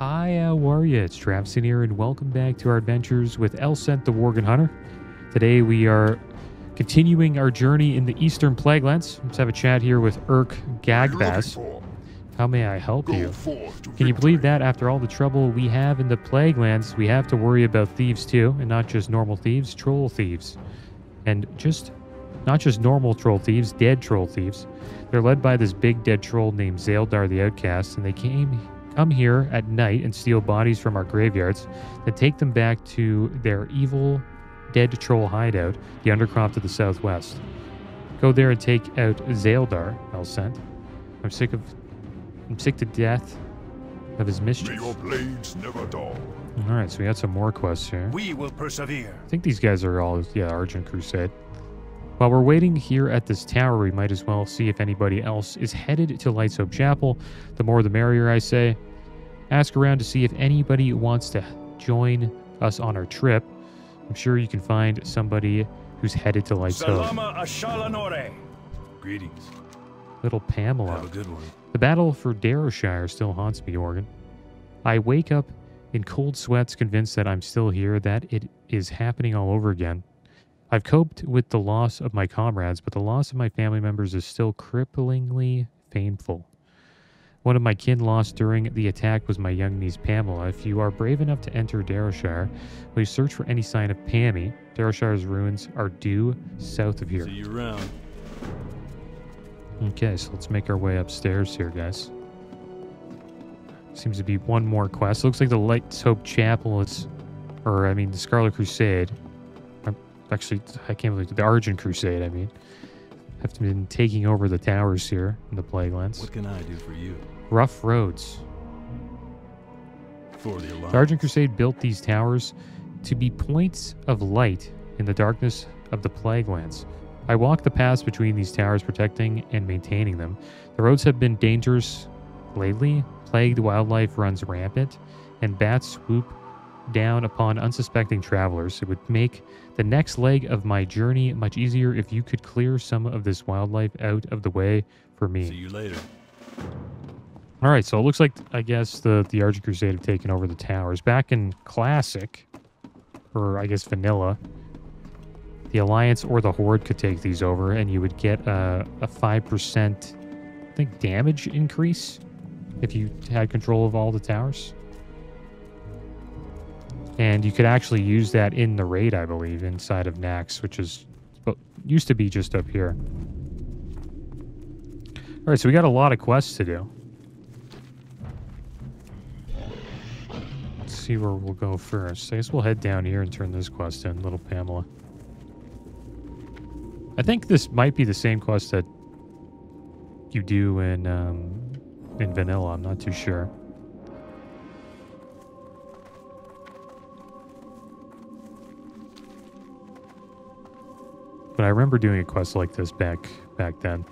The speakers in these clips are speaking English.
Hi, how are you? It's Traviseen here, and welcome back to our adventures with Elsent the Worgen Hunter. Today we are continuing our journey in the Eastern Plaguelands. Let's have a chat here with Urk Gagbaz. How may I help you? Can you believe that after all the trouble we have in the Plaguelands, we have to worry about thieves too, and not just normal thieves, troll thieves. And just not just normal troll thieves, dead troll thieves. They're led by this big dead troll named Zaeldarr the Outcast, and they came come here at night and steal bodies from our graveyards, then take them back to their evil dead troll hideout, the Undercroft to the southwest. Go there and take out Zaeldarr, Elsent. I'm sick of I'm sick to death of his mischief. May your blades never dull. Alright, so we got some more quests here. We will persevere. I think these guys are all, yeah, Argent Crusade. While we're waiting here at this tower, we might as well see if anybody else is headed to Light's Hope Chapel. The more the merrier, I say. Ask around to see if anybody wants to join us on our trip. I'm sure you can find somebody who's headed to Lights Hope. Ashalanore. Greetings. Little Pamela. Have a good one. The battle for Darrowshire still haunts me, Organ. I wake up in cold sweats, convinced that I'm still here, that it is happening all over again. I've coped with the loss of my comrades, but the loss of my family members is still cripplingly painful. One of my kin lost during the attack was my young niece Pamela. If you are brave enough to enter Darrowshire, will you search for any sign of Pammy? Darrowshire's ruins are due south of here. See you around. Okay, so let's make our way upstairs here, guys. Seems to be one more quest. Looks like the Lights Hope Chapel is, or I mean, the Scarlet Crusade. Actually, I can't believe the Argent Crusade. I mean, have been taking over the towers here in the Plaguelands. What can I do for you? Rough roads. For the. The Argent Crusade built these towers to be points of light in the darkness of the Plaguelands. I walk the paths between these towers, protecting and maintaining them. The roads have been dangerous lately. Plagued wildlife runs rampant, and bats swoop down upon unsuspecting travelers. It would make the next leg of my journey much easier if you could clear some of this wildlife out of the way for me. See you later. All right, so it looks like I guess the the Argent Crusade have taken over the towers. Back in Classic, or I guess Vanilla, the Alliance or the Horde could take these over, and you would get a a five percent, I think, damage increase if you had control of all the towers. And you could actually use that in the raid, I believe, inside of Nax, which is but used to be just up here. All right, so we got a lot of quests to do. Let's see where we'll go first. I guess we'll head down here and turn this quest in, little Pamela. I think this might be the same quest that you do in um, in vanilla. I'm not too sure. But I remember doing a quest like this back back then.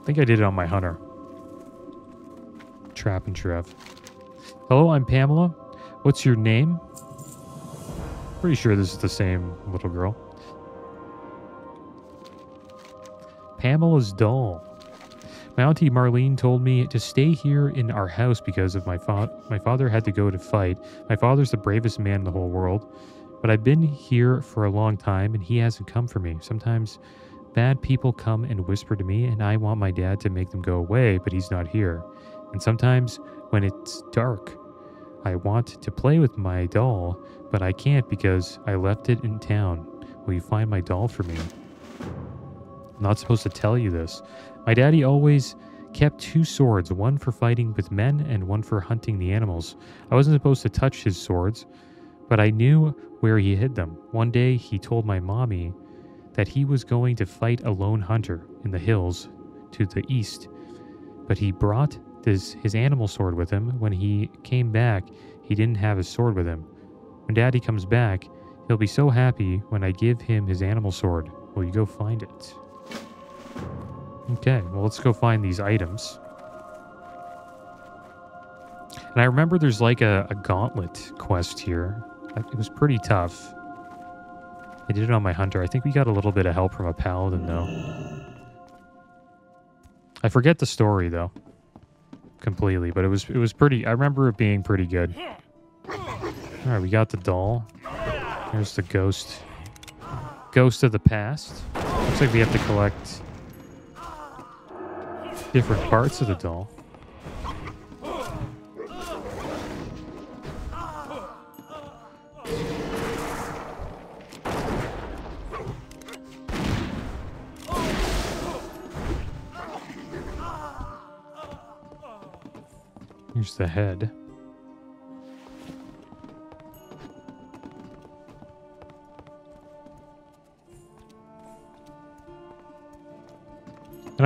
I think I did it on my hunter. Trap and Trev. Hello, I'm Pamela. What's your name? Pretty sure this is the same little girl. Pamela's doll. My auntie Marlene told me to stay here in our house because of my fa- my father had to go to fight. My father's the bravest man in the whole world, but I've been here for a long time and he hasn't come for me. Sometimes bad people come and whisper to me and I want my dad to make them go away, but he's not here. And sometimes when it's dark, I want to play with my doll, but I can't because I left it in town. Will you find my doll for me? I'm not supposed to tell you this. My daddy always kept two swords, one for fighting with men and one for hunting the animals. I wasn't supposed to touch his swords, but I knew where he hid them. One day he told my mommy that he was going to fight a lone hunter in the hills to the east, but he brought this his animal sword with him. When he came back, he didn't have his sword with him. When daddy comes back, he'll be so happy when I give him his animal sword. Will you go find it? Okay, well, let's go find these items. And I remember there's like a, a gauntlet quest here. It was pretty tough. I did it on my hunter. I think we got a little bit of help from a paladin though. I forget the story though completely, but it was it was pretty. I remember it being pretty good. All right, we got the doll. Here's the ghost. Ghost of the past. Looks like we have to collect different parts of the doll. Here's the head.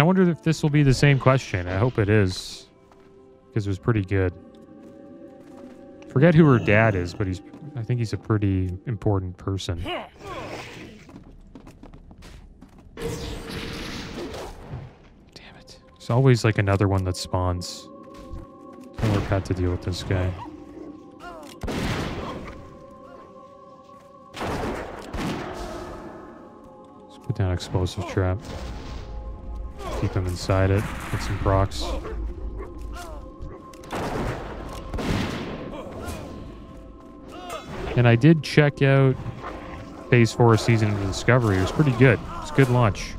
I wonder if this will be the same question. I hope it is. Because it was pretty good. Forget who her dad is, but he's I think he's a pretty important person. Damn it. There's always like another one that spawns. Work out to deal with this guy. Let's put down explosive trap. Keep him inside it. Get some procs. And I did check out Phase 4 Season of Discovery. It was pretty good. It's good launch.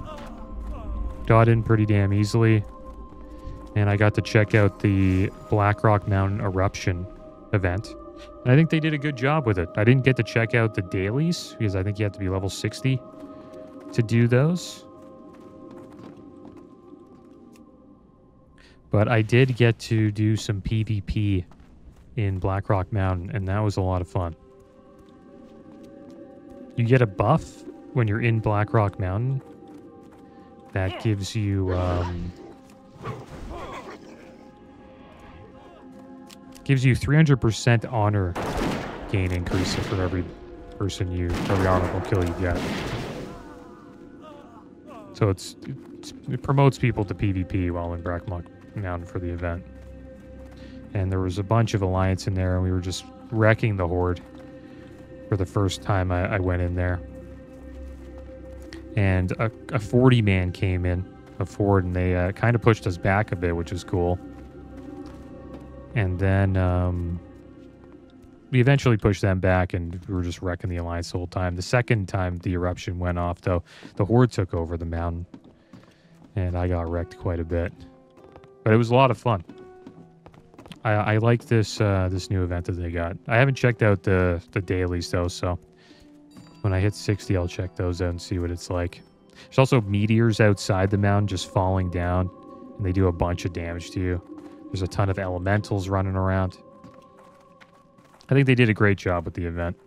Got in pretty damn easily. And I got to check out the Blackrock Mountain Eruption event. And I think they did a good job with it. I didn't get to check out the dailies because I think you have to be level 60 to do those. But I did get to do some PvP in Blackrock Mountain, and that was a lot of fun. You get a buff when you're in Blackrock Mountain that gives you um, gives you 300% honor gain increase for every person you, every honorable kill you get. So it's, it's it promotes people to PvP while in Blackrock Mountain for the event. And there was a bunch of alliance in there, and we were just wrecking the horde for the first time I, I went in there. And a, a 40 man came in, a Ford, and they uh, kind of pushed us back a bit, which is cool. And then um, we eventually pushed them back, and we were just wrecking the Alliance the whole time. The second time the eruption went off, though, the Horde took over the mountain, and I got wrecked quite a bit. But it was a lot of fun. I, I like this uh, this new event that they got. I haven't checked out the the dailies though, so when I hit 60, I'll check those out and see what it's like. There's also meteors outside the mountain just falling down, and they do a bunch of damage to you. There's a ton of elementals running around. I think they did a great job with the event.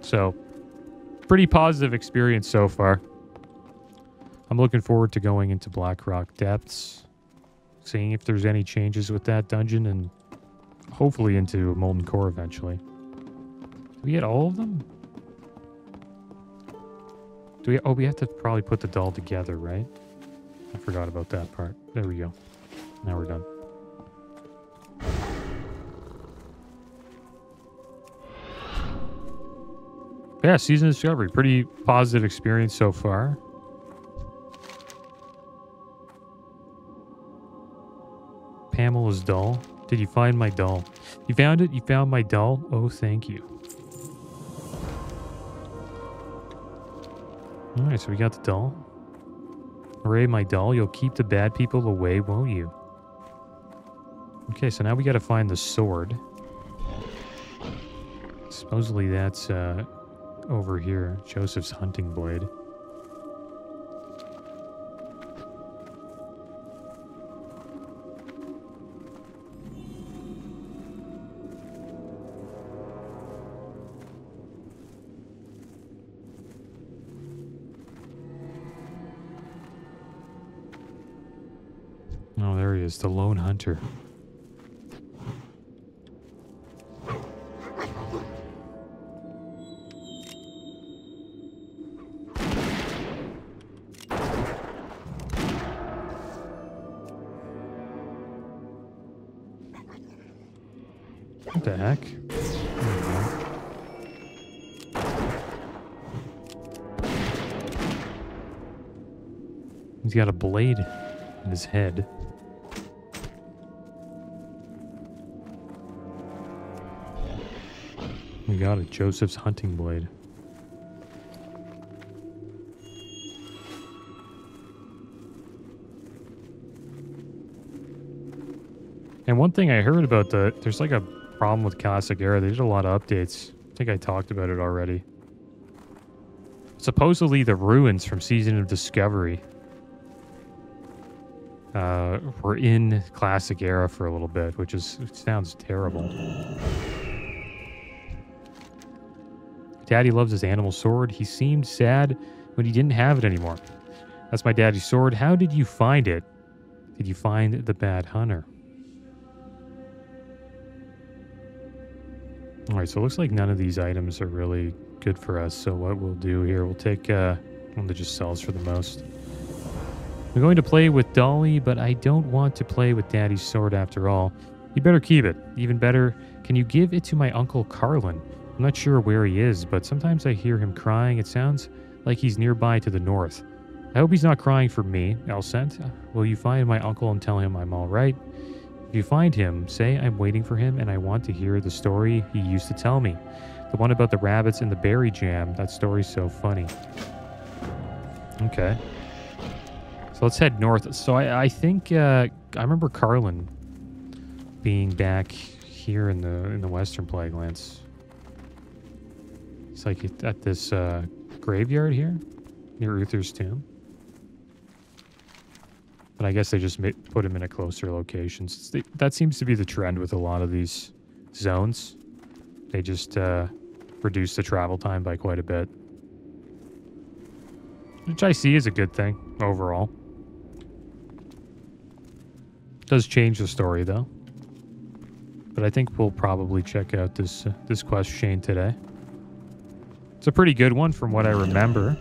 So, pretty positive experience so far. I'm looking forward to going into Blackrock Depths seeing if there's any changes with that dungeon and hopefully into Molten Core eventually. Do we get all of them? Do we? Oh, we have to probably put the doll together, right? I forgot about that part. There we go. Now we're done. Yeah, Season Discovery. Pretty positive experience so far. Pamela's doll. Did you find my doll? You found it? You found my doll? Oh, thank you. Alright, so we got the doll. Ray, my doll. You'll keep the bad people away, won't you? Okay, so now we gotta find the sword. Supposedly that's uh, over here. Joseph's hunting blade. is the lone hunter. What the heck? He's got a blade in his head. Got it. Joseph's hunting blade. And one thing I heard about the there's like a problem with Classic Era. They did a lot of updates. I think I talked about it already. Supposedly the ruins from Season of Discovery uh, were in Classic Era for a little bit, which is sounds terrible. Daddy loves his animal sword. He seemed sad when he didn't have it anymore. That's my daddy's sword. How did you find it? Did you find the bad hunter? All right, so it looks like none of these items are really good for us. So what we'll do here, we'll take uh, one that just sells for the most. I'm going to play with Dolly, but I don't want to play with Daddy's sword after all. You better keep it. Even better, can you give it to my Uncle Carlin? I'm not sure where he is, but sometimes I hear him crying. It sounds like he's nearby to the north. I hope he's not crying for me, Elsent. Will you find my uncle and tell him I'm all right? If you find him, say I'm waiting for him and I want to hear the story he used to tell me. The one about the rabbits and the berry jam. That story's so funny. Okay. So let's head north. So I, I think uh, I remember Carlin being back here in the in the Western Plaguelands. It's like at this uh, graveyard here near Uther's tomb. But I guess they just put him in a closer location. They- that seems to be the trend with a lot of these zones. They just uh, reduce the travel time by quite a bit. Which I see is a good thing overall. Does change the story though. But I think we'll probably check out this uh, this quest chain today. It's a pretty good one from what I remember.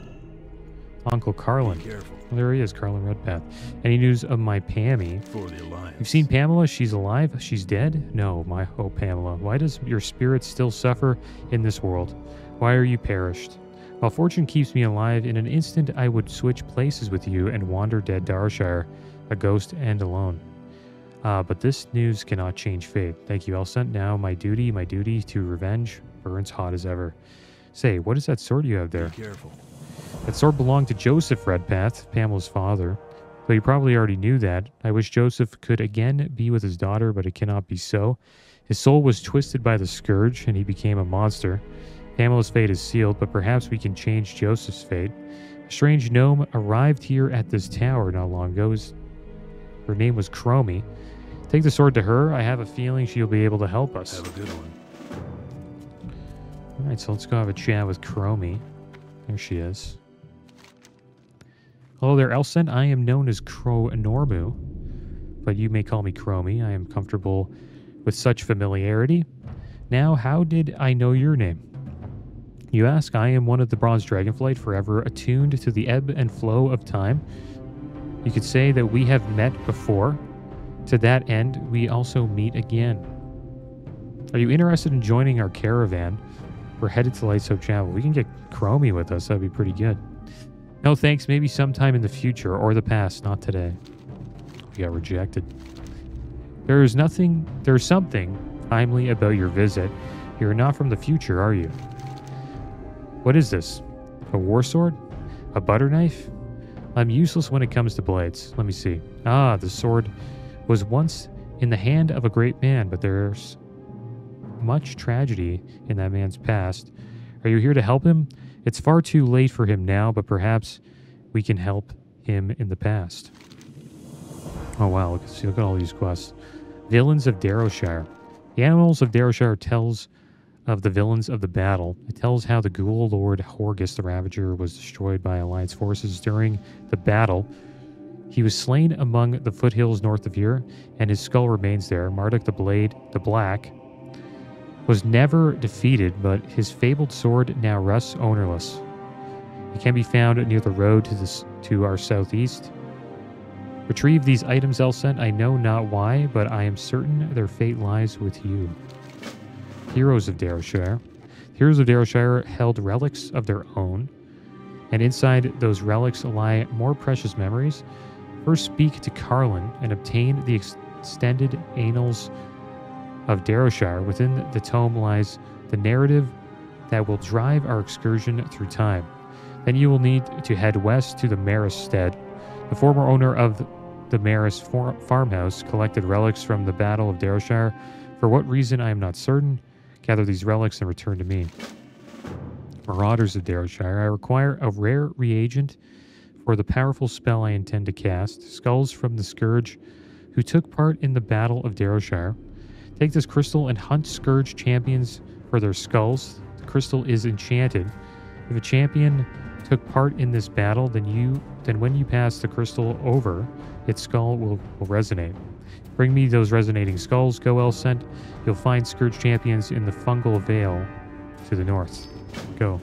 Uncle Carlin. Careful Well, there he is, Carlin Redpath. Any news of my Pammy? for the alliance. You've seen Pamela? She's alive? She's dead? No, my oh Pamela. Why does your spirit still suffer in this world? Why are you perished? While fortune keeps me alive, in an instant I would switch places with you and wander dead Darshire, a ghost and alone. Ah, but this news cannot change fate. Thank you, Elsent. Now my duty, my duty to revenge burns hot as ever. Say, what is that sword you have there? Be careful. That sword belonged to Joseph Redpath, Pamela's father. Though you probably already knew that. I wish Joseph could again be with his daughter, but it cannot be so. His soul was twisted by the scourge, and he became a monster. Pamela's fate is sealed, but perhaps we can change Joseph's fate. A strange gnome arrived here at this tower not long ago. His- Her name was Chromie. Take the sword to her. I have a feeling she'll be able to help us. Have a good one. All right, so let's go have a chat with Chromie. There she is. Hello there, Elsen. I am known as Chronormu, but you may call me Chromie. I am comfortable with such familiarity. Now, how did I know your name? You ask, I am one of the Bronze Dragonflight, forever attuned to the ebb and flow of time. You could say that we have met before. To that end, we also meet again. Are you interested in joining our caravan? We're headed to Lights Hope Chapel. We can get Chromie with us. That'd be pretty good. No thanks. Maybe sometime in the future or the past, not today. We got rejected. There is nothing, there's something timely about your visit. You're not from the future, are you? What is this? A war sword? A butter knife? I'm useless when it comes to blades. Let me see. Ah, the sword was once in the hand of a great man, but there's much tragedy in that man's past. Are you here to help him? It's far too late for him now, but perhaps we can help him in the past. Oh wow, look, see, look at all these quests. Villains of Darrowshire. The Annals of Darrowshire tells of the villains of the battle. It tells how the ghoul lord Horgus the Ravager was destroyed by Alliance forces during the battle. He was slain among the foothills north of here, and his skull remains there. Marduk the Blade, the Black, was never defeated, but his fabled sword now rests ownerless. It can be found near the road to this to our southeast. Retrieve these items, Elsent. I know not why, but I am certain their fate lies with you. Heroes of Darrowshire. Heroes of Darrowshire held relics of their own. and inside those relics lie more precious memories. First, speak to Carlin and obtain the extended annals of Darrowshire. Within the tome lies the narrative that will drive our excursion through time. Then you will need to head west to the Maris Stead. The former owner of the Maris farmhouse collected relics from the Battle of Darrowshire. For what reason, I am not certain. Gather these relics and return to me. Marauders of Darrowshire. I require a rare reagent for the powerful spell I intend to cast. Skulls from the Scourge, who took part in the Battle of Darrowshire. Take this crystal and hunt Scourge champions for their skulls. The crystal is enchanted. If a champion took part in this battle, then you then when you pass the crystal over, its skull will, will resonate. Bring me those resonating skulls, go Elsent. You'll find Scourge champions in the Fungal Vale to the north. Go.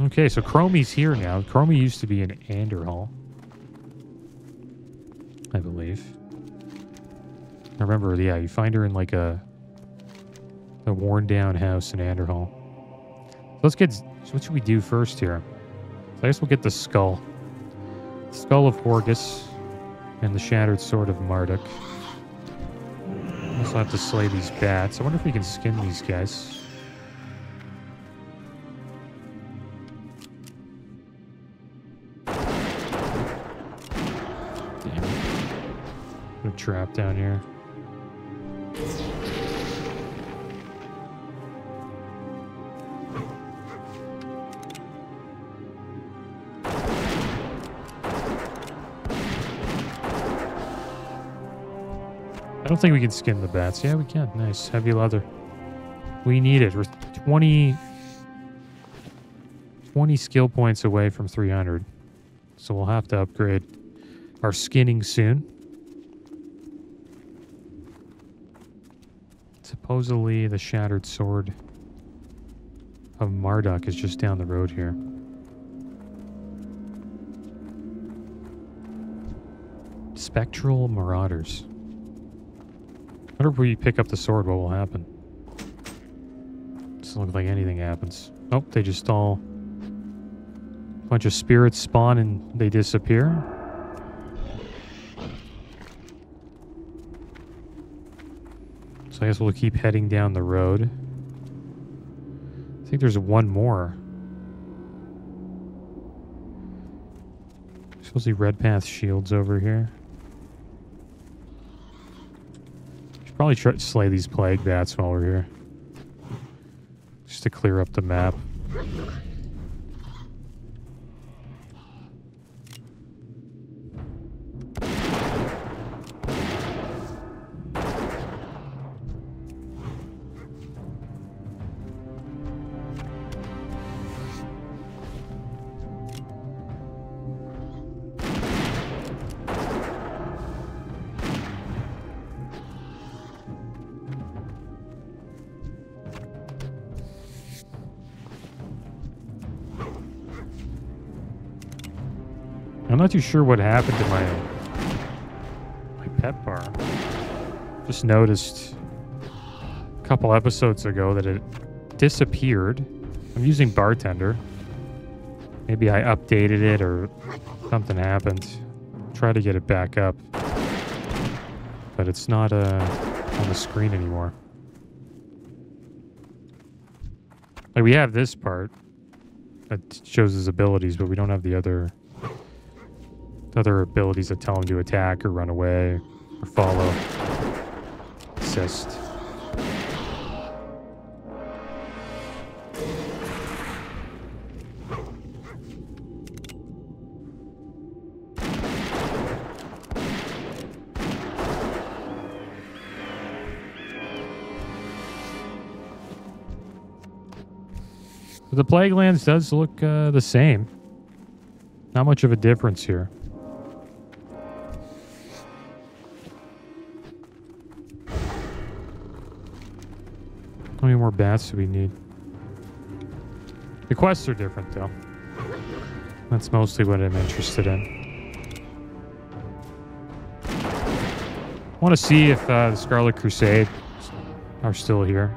Okay, so Chromie's here now. Chromie used to be in Andorhal. I believe. I remember, yeah, you find her in like a a worn down house in Andorhal. So Let's get so what should we do first here? So I guess we'll get the skull. the Skull of Horgus and the shattered sword of Marduk. Also have to slay these bats. I wonder if we can skin these guys. Damn. Put a trap down here. Don't think we can skin the bats. Yeah, we can. Nice. Heavy leather. We need it. We're 20, 20 skill points away from 300. So we'll have to upgrade our skinning soon. Supposedly the shattered sword of Marduk is just down the road here. Spectral Marauders. I wonder if we pick up the sword, what will happen? Doesn't look like anything happens. Oh, they just all... bunch of spirits spawn and they disappear. So I guess we'll keep heading down the road. I think there's one more. Supposedly Redpath shields over here. Should probably try to slay these plague bats while we're here. Just to clear up the map. I'm not too sure what happened to my my pet bar. Just noticed a couple episodes ago that it disappeared. I'm using bartender. Maybe I updated it or something happened. Try to get it back up. But it's not uh, on the screen anymore. Like we have this part that shows his abilities, but we don't have the other other abilities that tell him to attack or run away or follow. Assist. The Plague Lands does look uh, the same. Not much of a difference here. Many more bats do we need? The quests are different, though. That's mostly what I'm interested in. I want to see if uh, the Scarlet Crusade are still here.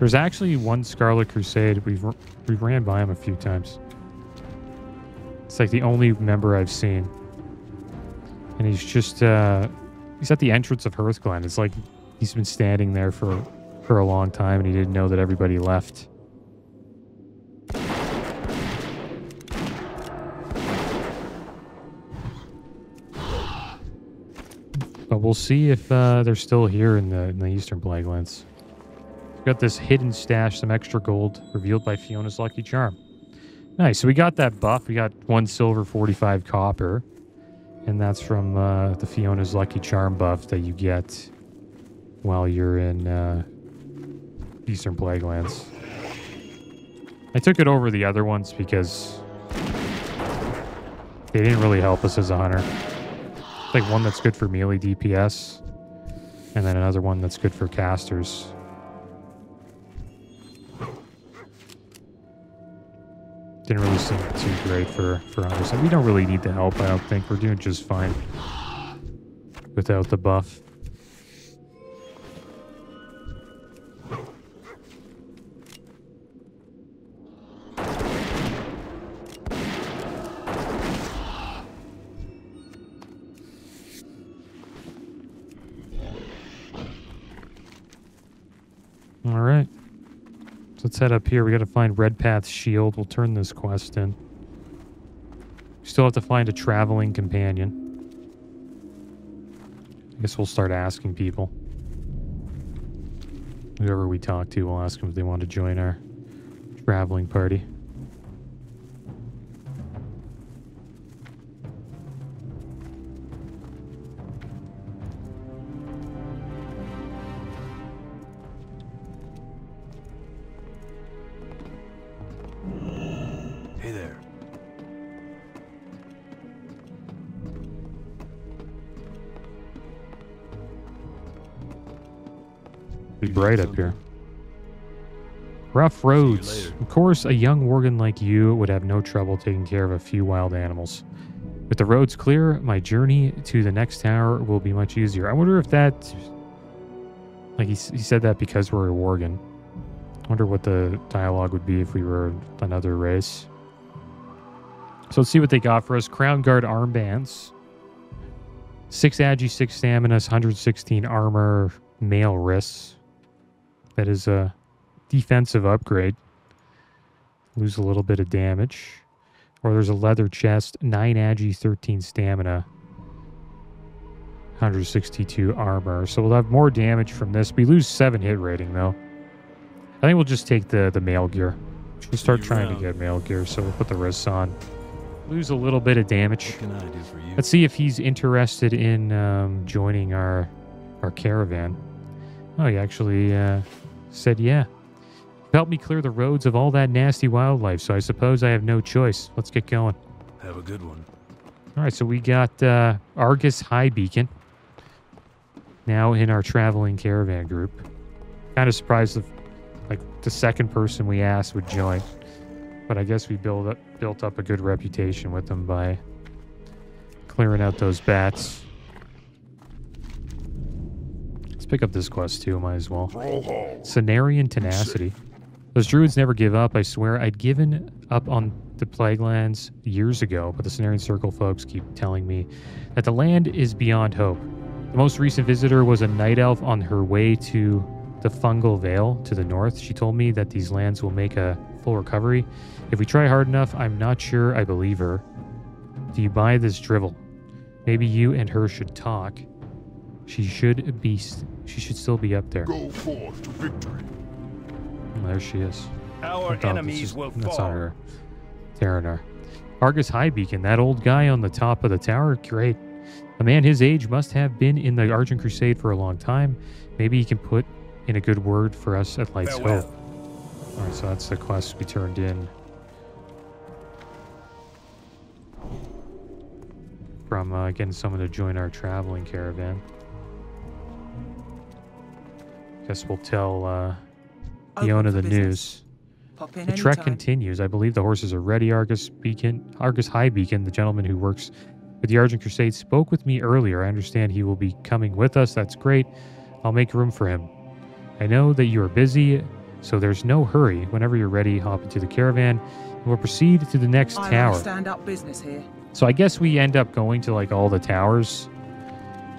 There's actually one Scarlet Crusade. We've we've ran by him a few times. It's like the only member I've seen, and he's just uh, he's at the entrance of Hearthglen. It's like he's been standing there for for a long time, and he didn't know that everybody left. But we'll see if uh, they're still here in the in the Eastern Plaguelands. We've got this hidden stash, some extra gold revealed by Fiona's lucky charm. Nice. So we got that buff. We got one silver, 45 copper. And that's from uh, the Fiona's lucky charm buff that you get while you're in uh, Eastern Plaguelands. I took it over the other ones because they didn't really help us as a hunter. Like one that's good for melee DPS, and then another one that's good for casters. Didn't really seem too great for for hunters. And we don't really need the help. I don't think we're doing just fine without the buff. Let's head up here. We got to find Redpath's shield. We'll turn this quest in. We still have to find a traveling companion. I guess we'll start asking people. Whoever we talk to, we'll ask them if they want to join our traveling party. Bright up here. Rough roads. Of course, a young Worgen like you would have no trouble taking care of a few wild animals. With the roads clear, my journey to the next tower will be much easier. I wonder if that, like he, he said that because we're a Worgen. I wonder what the dialogue would be if we were another race. So let's see what they got for us. Crown Guard armbands. Six agi, six stamina, 116 armor, male wrists. That is a defensive upgrade. Lose a little bit of damage. Or there's a leather chest, 9 agi, 13 stamina, 162 armor. So we'll have more damage from this. We lose 7 hit rating though. I think we'll just take the, the mail gear. We'll start you trying to get mail gear, so we'll put the wrists on. Lose a little bit of damage. What can I do for you? Let's see if he's interested in um, joining our our caravan. Oh, he actually uh, said yeah. Help me clear the roads of all that nasty wildlife, so I suppose I have no choice. Let's get going. Have a good one. All right, so we got uh, Argus Highbeacon now in our traveling caravan group. Kind of surprised if like the second person we asked would join, but I guess we build up, built up a good reputation with them by clearing out those bats. Let's pick up this quest too. Might as well. Cenarian tenacity. Those druids never give up. I swear, I'd given up on the Plaguelands years ago, but the Cenarian Circle folks keep telling me that the land is beyond hope. The most recent visitor was a night elf on her way to the Fungal Vale to the north. She told me that these lands will make a full recovery. If we try hard enough, I'm not sure I believe her. Do you buy this drivel? Maybe you and her should talk. She should be. She should still be up there. Go forth to victory. There she is. Our this enemies is- will That's fall. not her. Terranar. Argus Highbeacon, that old guy on the top of the tower, great. A man his age must have been in the Argent Crusade for a long time. Maybe he can put in a good word for us at Light's Farewell. Hope. All right, so that's the quest we turned in from uh, getting someone to join our traveling caravan. Guess we'll tell uh, Fiona the business. news. The trek continues. I believe the horses are ready. Argus Beacon, Argus Highbeacon, the gentleman who works with the Argent Crusade, spoke with me earlier. I understand he will be coming with us. That's great. I'll make room for him. I know that you are busy, so there's no hurry. Whenever you're ready, hop into the caravan and we'll proceed to the next I tower. stand up business here. So I guess we end up going to like all the towers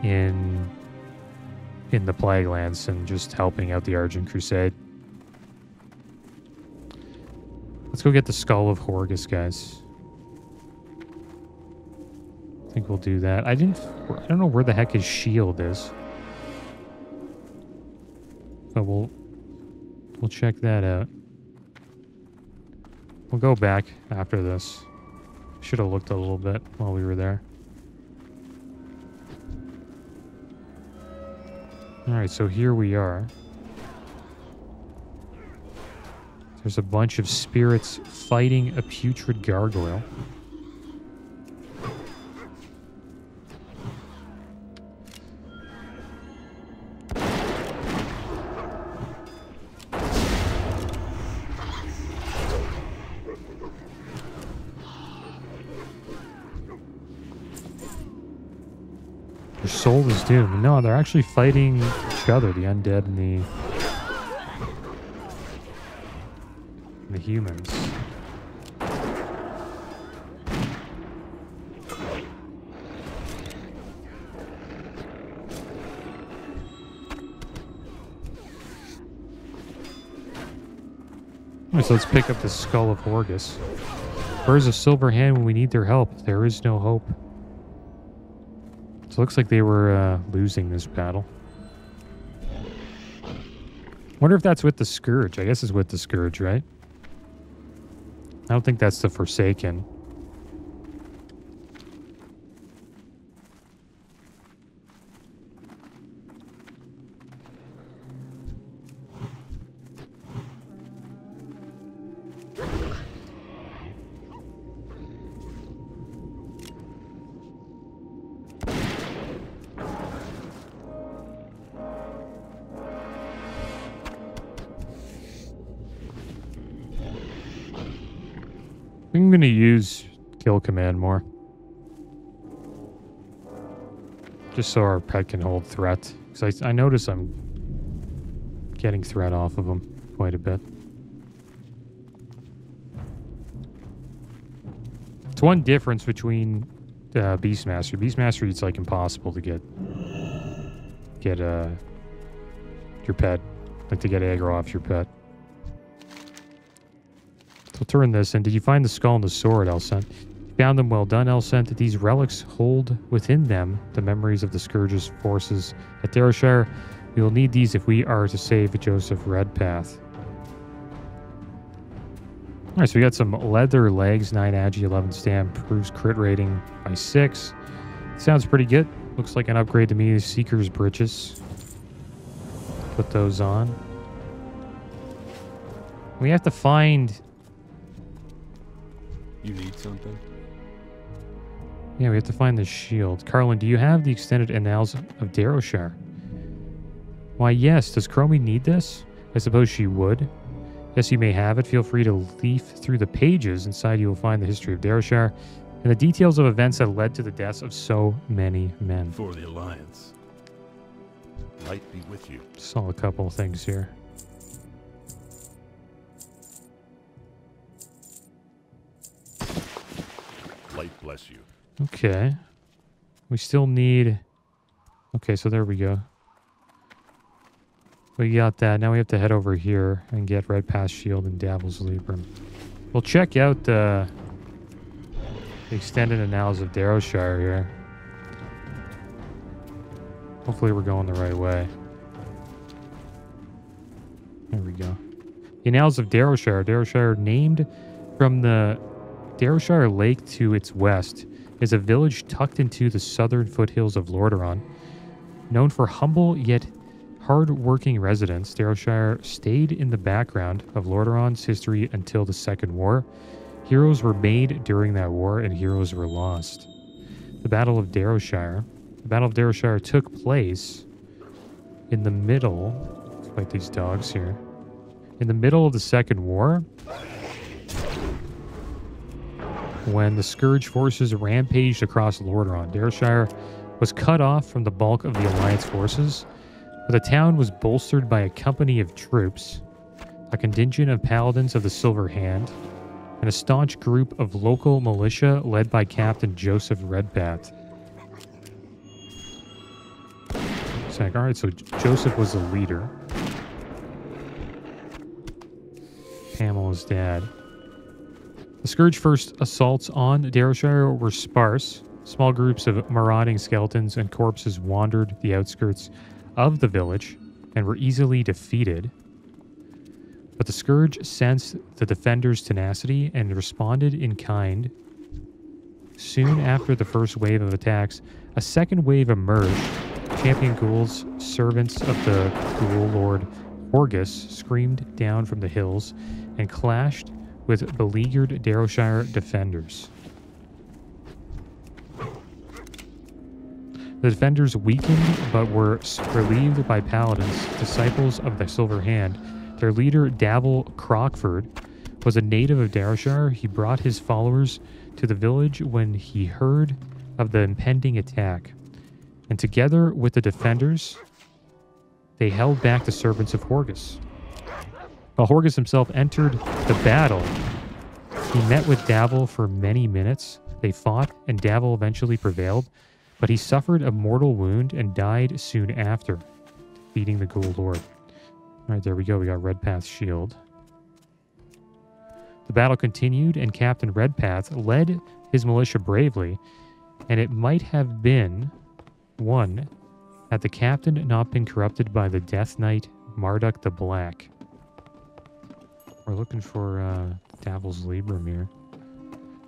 in in the Plague and just helping out the Argent Crusade. Let's go get the Skull of Horgus, guys. I think we'll do that. I didn't I don't know where the heck his shield is. But we'll we'll check that out. We'll go back after this. Should have looked a little bit while we were there. Alright, so here we are. There's a bunch of spirits fighting a putrid gargoyle. Is doomed. No, they're actually fighting each other, the undead and the the humans. So let's pick up the skull of Horgus. Where's a silver hand when we need their help? There is no hope. So it looks like they were uh, losing this battle. Wonder if that's with the Scourge. I guess it's with the Scourge, right? I don't think that's the Forsaken. I'm going to use kill command more. Just so our pet can hold threat. Because I, I notice I'm getting threat off of him quite a bit. It's one difference between uh, Beastmaster. Beastmaster, it's like impossible to get get uh, your pet, like to get aggro off your pet. Turn this and Did you find the skull and the sword, Elsent? Found them well done, Elsent. These relics hold within them the memories of the Scourge's forces at Darrowshire. We will need these if we are to save Joseph Redpath. Alright, so we got some leather legs, 9 agi, 11 stamp, proves crit rating by 6. Sounds pretty good. Looks like an upgrade to me. Seeker's breeches. Put those on. We have to find You need something? Yeah, we have to find the shield. Carlin, do you have the extended annals of Darrowshire? Why, yes. Does Chromie need this? I suppose she would. Yes, you may have it. Feel free to leaf through the pages. Inside, you will find the history of Darrowshire and the details of events that led to the deaths of so many men. For the Alliance. Light be with you. Saw a couple of things here. Light bless you. Okay. We still need... Okay, so there we go. We got that. Now we have to head over here and get Redpath's Shield and Davil's Libram. We'll check out uh, the extended annals of Darrowshire here. Hopefully we're going the right way. There we go. The Annals of Darrowshire. Darrowshire, named from the Darrowshire Lake to its west, is a village tucked into the southern foothills of Lordaeron. Known for humble yet hard-working residents, Darrowshire stayed in the background of Lordaeron's history until the Second War. Heroes were made during that war, and heroes were lost. The Battle of Darrowshire. The Battle of Darrowshire took place in the middle. Let's these dogs here. In the middle of the Second War, when the Scourge forces rampaged across Lordaeron. Darrowshire was cut off from the bulk of the Alliance forces, but the town was bolstered by a company of troops. a contingent of paladins of the Silver Hand, and a staunch group of local militia led by Captain Joseph Redpath. It's like, all right, so Joseph was the leader. Pamela's dad. The Scourge first assaults on Darrowshire were sparse. Small groups of marauding skeletons and corpses wandered the outskirts of the village and were easily defeated. But the Scourge sensed the defenders' tenacity and responded in kind. Soon after the first wave of attacks, a second wave emerged. Champion ghouls, servants of the ghoul lord Horgus, screamed down from the hills and clashed with beleaguered Darrowshire defenders. The defenders weakened but were relieved by paladins, disciples of the Silver Hand. Their leader, Davil Crockford, was a native of Darrowshire. He brought his followers to the village when he heard of the impending attack. And together with the defenders, they held back the servants of Horgus. While Horgus himself entered the battle, he met with Davil for many minutes. They fought, and Davil eventually prevailed, but he suffered a mortal wound and died soon after, defeating the Ghoul Lord. All right, there we go. We got Redpath's shield. The battle continued, and Captain Redpath led his militia bravely, and it might have been won had the captain not been corrupted by the Death Knight Marduk the Black. We're looking for uh, Davil's Libram here.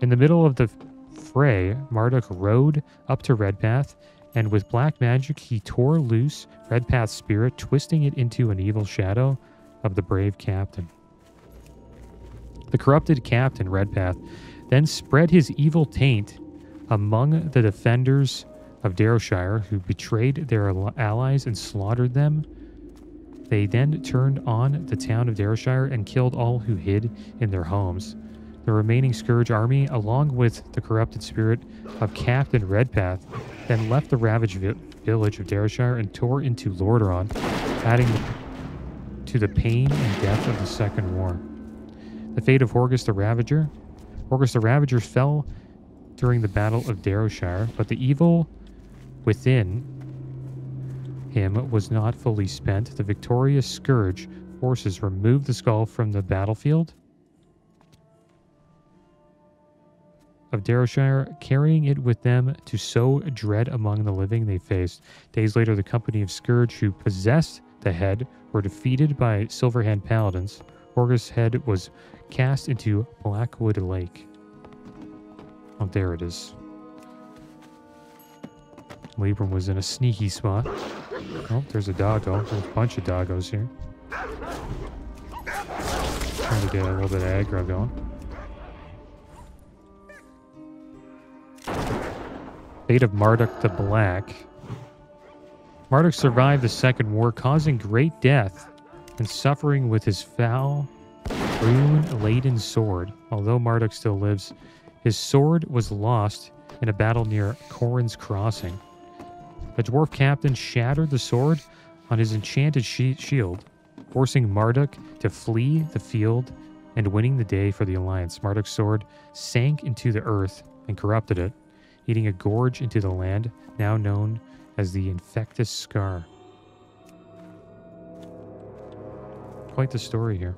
In the middle of the fray, Marduk rode up to Redpath, and with black magic he tore loose Redpath's spirit, twisting it into an evil shadow of the brave captain. The corrupted captain, Redpath, then spread his evil taint among the defenders of Darrowshire who betrayed their allies and slaughtered them. They then turned on the town of Darrowshire and killed all who hid in their homes. The remaining Scourge army, along with the corrupted spirit of Captain Redpath, then left the ravaged vi- village of Darrowshire and tore into Lordaeron, adding to the pain and death of the Second War. The fate of Horgus the Ravager. Horgus the Ravager fell during the Battle of Darrowshire, but the evil within him was not fully spent. The victorious Scourge forces removed the skull from the battlefield of Darrowshire, carrying it with them to sow dread among the living they faced. Days later, the company of Scourge who possessed the head were defeated by Silverhand paladins. Horgus' head was cast into Blackwood Lake. Oh, there it is. Libram was in a sneaky spot. Oh, there's a doggo. There's a bunch of doggos here. Trying to get a little bit of aggro going. Fate of Marduk the Black. Marduk survived the Second War, causing great death and suffering with his foul, rune-laden sword. Although Marduk still lives, his sword was lost in a battle near Corin's Crossing. The dwarf captain shattered the sword on his enchanted shield, forcing Marduk to flee the field and winning the day for the Alliance. Marduk's sword sank into the earth and corrupted it eating a gorge into the land, now known as the Infectus Scar. Quite the story here.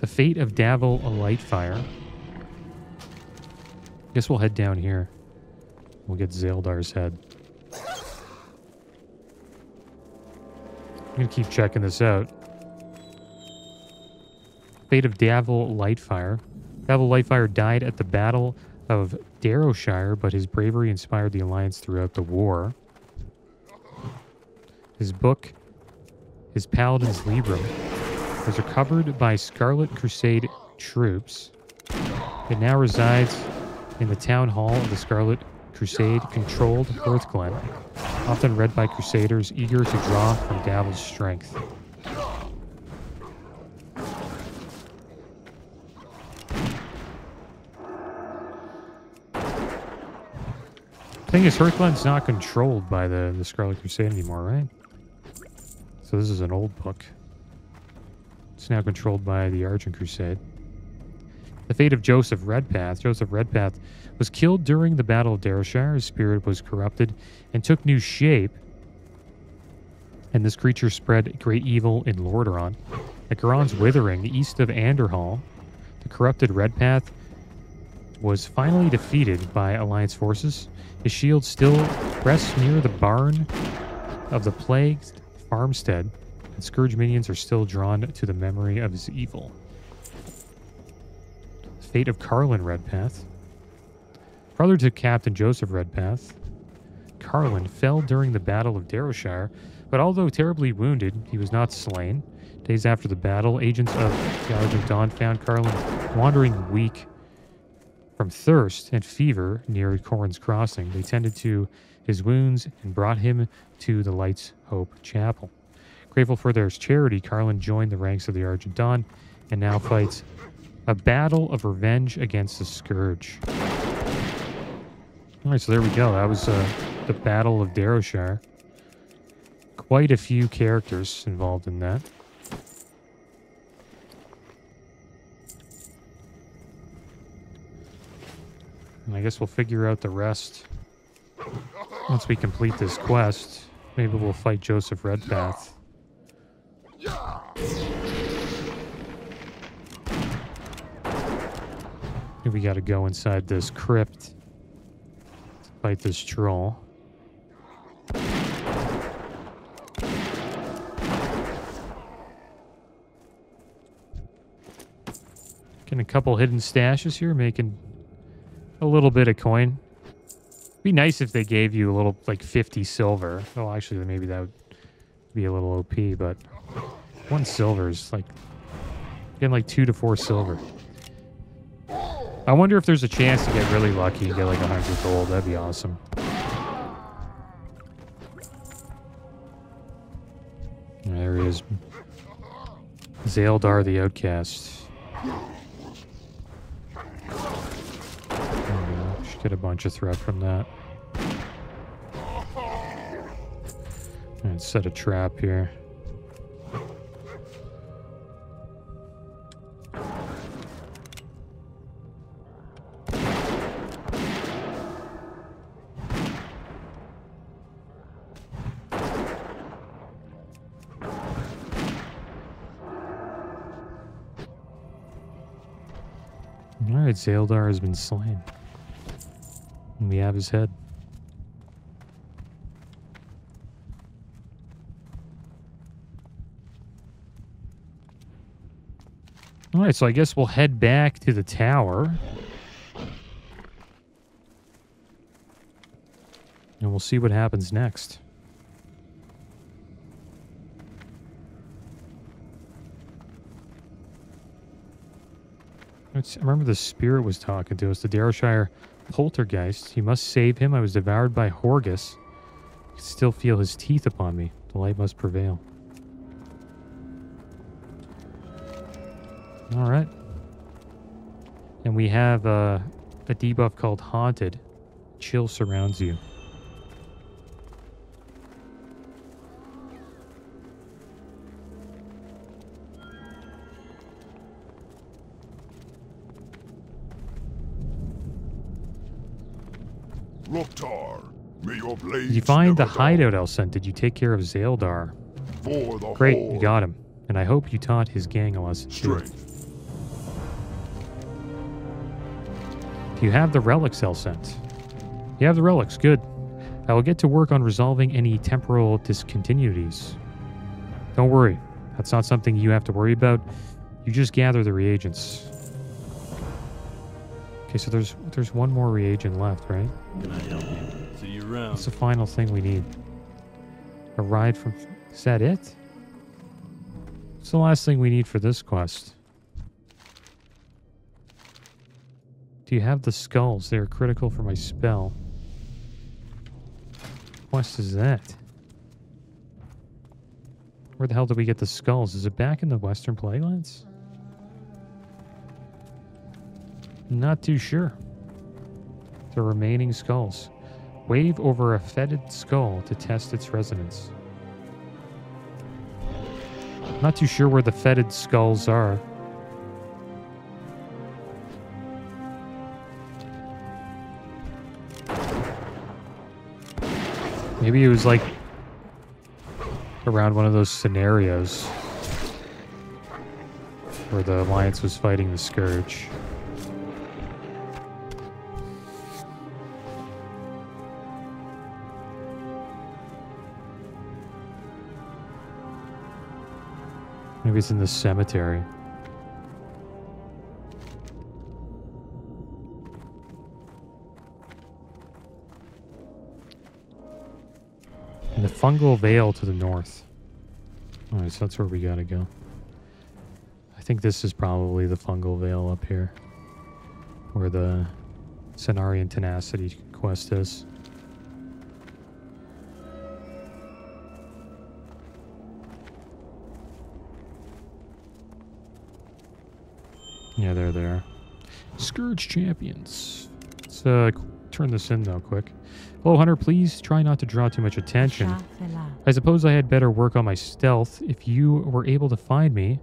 The fate of Davil a Lightfire. Guess we'll head down here. We'll get Zaeldarr's head. I'm gonna keep checking this out. Fate of Davil Lightfire. Davil Lightfire died at the Battle of Darrowshire, but his bravery inspired the Alliance throughout the war. His book, his Paladin's Libram, was recovered by Scarlet Crusade troops. It now resides in the town hall of the Scarlet Crusade controlled Hearthglen, often read by crusaders eager to draw from Davil's strength. thing is, Hearthglen's not controlled by the, the Scarlet Crusade anymore, right? So this is an old book. It's now controlled by the Argent Crusade. The fate of Joseph Redpath. Joseph Redpath was killed during the Battle of Darrowshire. His spirit was corrupted and took new shape. And this creature spread great evil in Lordaeron. At Gahrron's Withering, east of Andorhal, the corrupted Redpath was finally defeated by Alliance forces. His shield still rests near the barn of the plagued farmstead, and Scourge minions are still drawn to the memory of his evil. Of Carlin Redpath. Brother to Captain Joseph Redpath, Carlin fell during the Battle of Darrowshire, but although terribly wounded, he was not slain. Days after the battle, agents of the Argent Dawn found Carlin wandering weak from thirst and fever near Corin's Crossing. They tended to his wounds and brought him to the Light's Hope Chapel. Grateful for their charity, Carlin joined the ranks of the Argent Dawn and now fights a battle of revenge against the Scourge. All right, so there we go. That was uh, the Battle of Darrowshire. Quite a few characters involved in that. And I guess we'll figure out the rest once we complete this quest. Maybe we'll fight Joseph Redpath. We gotta go inside this crypt fight this troll. Getting a couple hidden stashes here, making a little bit of coin. Be nice if they gave you a little, like 50 silver. Well, actually, maybe that would be a little OP, but one silver is like getting like two to four silver. I wonder if there's a chance to get really lucky and get like a hundred gold. That'd be awesome. There he is. Zaeldarr the Outcast. Should get a bunch of threat from that. And set a trap here. Zaeldarr has been slain. And we have his head. Alright, so I guess we'll head back to the tower. And we'll see what happens next. Let's, remember the spirit was talking to us, the Darrowshire poltergeist. You must save him. I was devoured by Horgus. I can still feel his teeth upon me. The light must prevail. All right. And we have uh, a debuff called Haunted. Chill surrounds you. Find the hideout sent? Did you take care of Zaeldarr? dull. For the Great, you got him. And I hope you taught his gang a lesson. Strength. Do you have the relics El sent? You have the relics, good. I will get to work on resolving any temporal discontinuities. Don't worry, that's not something you have to worry about. You just gather the reagents. Okay, so there's there's one more reagent left, right? Can I help you? See you around. That's the final thing we need. A ride from... Is that it? It's the last thing we need for this quest? Do you have the skulls? They are critical for my spell. What quest is that? Where the hell did we get the skulls? Is it back in the Western Plaguelands? Not too sure. The remaining skulls. Wave over a fetid skull to test its resonance. Not too sure where the fetid skulls are. Maybe it was like around one of those scenarios where the Alliance was fighting the Scourge. Maybe it's in the cemetery. And the Fungal Vale to the north. Alright, so that's where we gotta go. I think this is probably the Fungal Vale up here. Where the Cenarion Tenacity quest is. Yeah, they're there. Scourge Champions. Let's uh, turn this in though, quick. Hello, Hunter. Please try not to draw too much attention. I suppose I had better work on my stealth. If you were able to find me,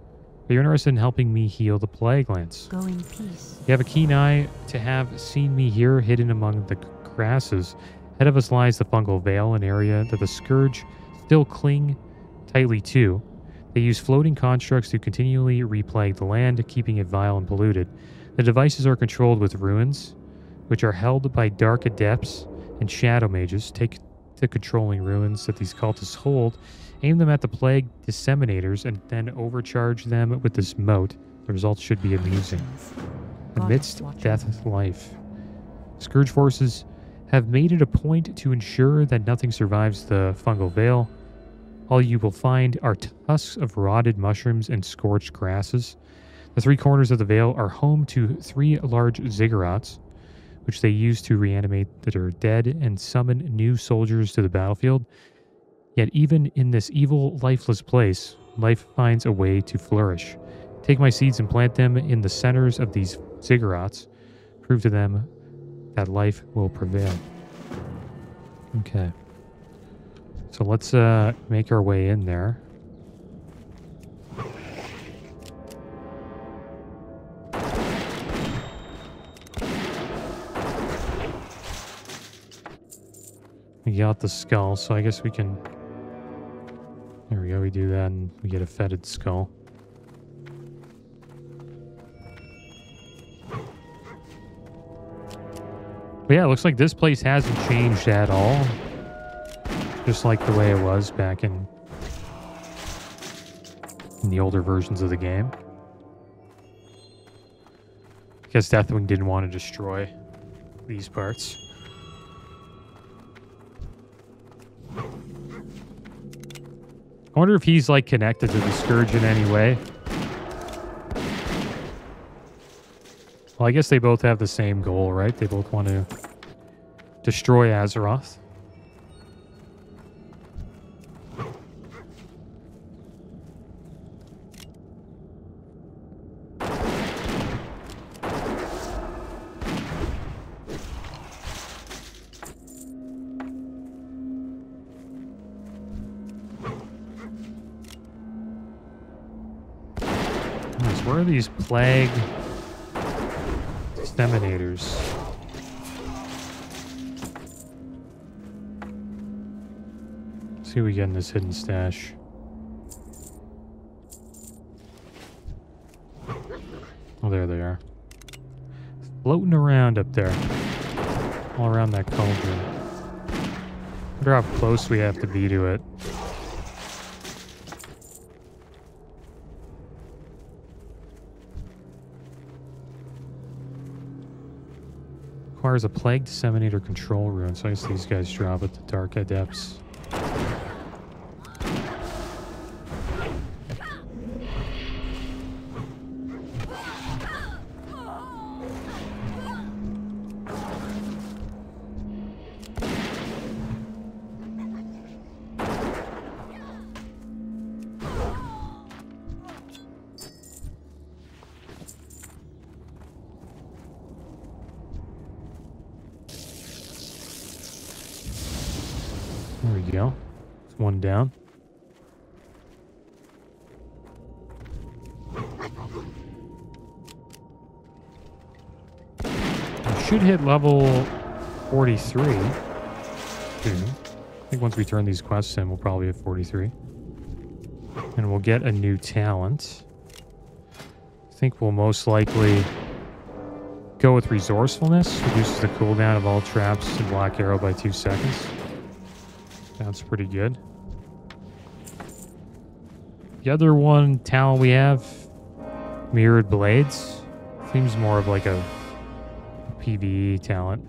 are you interested in helping me heal the plague lands? Go in peace. You have a keen eye to have seen me here hidden among the grasses. Ahead of us lies the Fungal Vale, an area that the scourge still cling tightly to. They use floating constructs to continually replague the land, keeping it vile and polluted. The devices are controlled with runes, which are held by dark adepts and shadow mages. Take the controlling runes that these cultists hold, aim them at the plague disseminators, and then overcharge them with this mote. The results should be amusing. Amidst death life. Scourge forces have made it a point to ensure that nothing survives the Fungal Vale. All you will find are tusks of rotted mushrooms and scorched grasses. The three corners of the vale are home to three large ziggurats, which they use to reanimate their dead and summon new soldiers to the battlefield. Yet, even in this evil, lifeless place, life finds a way to flourish. Take my seeds and plant them in the centers of these ziggurats. Prove to them that life will prevail. Okay. So let's uh, make our way in there. We got the skull, so I guess we can... There we go, we do that and we get a fetid skull. But yeah, it looks like this place hasn't changed at all. Just like the way it was back in, in the older versions of the game. Because Deathwing didn't want to destroy these parts. I wonder if he's like connected to the Scourge in any way. Well, I guess they both have the same goal, right? They both want to destroy Azeroth. Where are these plague exterminators? see what we get in this hidden stash. Oh, there they are. Floating around up there. All around that cauldron. wonder how close we have to be to it. Requires a plague disseminator control rune, so I guess these guys drop at the Dark Adepts. Level 43 soon. I think once we turn these quests in, we'll probably hit 43. And we'll get a new talent. I think we'll most likely go with resourcefulness. Reduces the cooldown of all traps and black arrow by two seconds. That's pretty good. The other one talent we have, mirrored blades, seems more of like a PVE talent.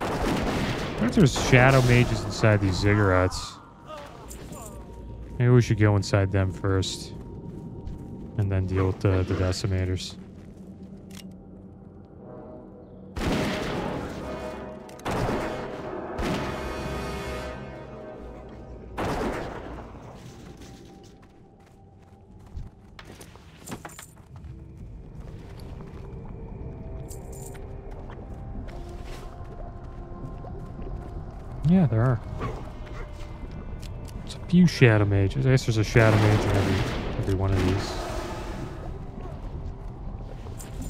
I think there's shadow mages inside these ziggurats. Maybe we should go inside them first. And then deal with the, the decimators. Shadow mages. I guess there's a shadow mage in every every one of these.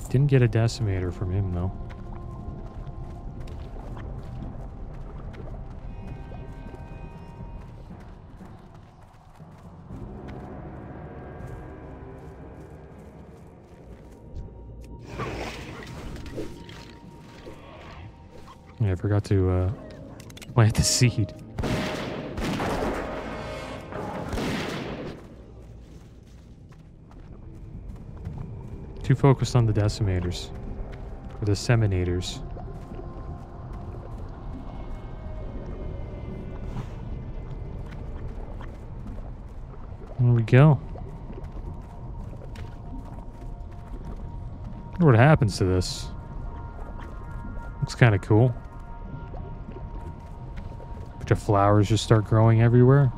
Didn't get a decimator from him though. Yeah, I forgot to uh, plant the seed. Too focused on the decimators. Or the seminators. There we go. Wonder what happens to this. Looks kind of cool. A Bunch of flowers just start growing everywhere.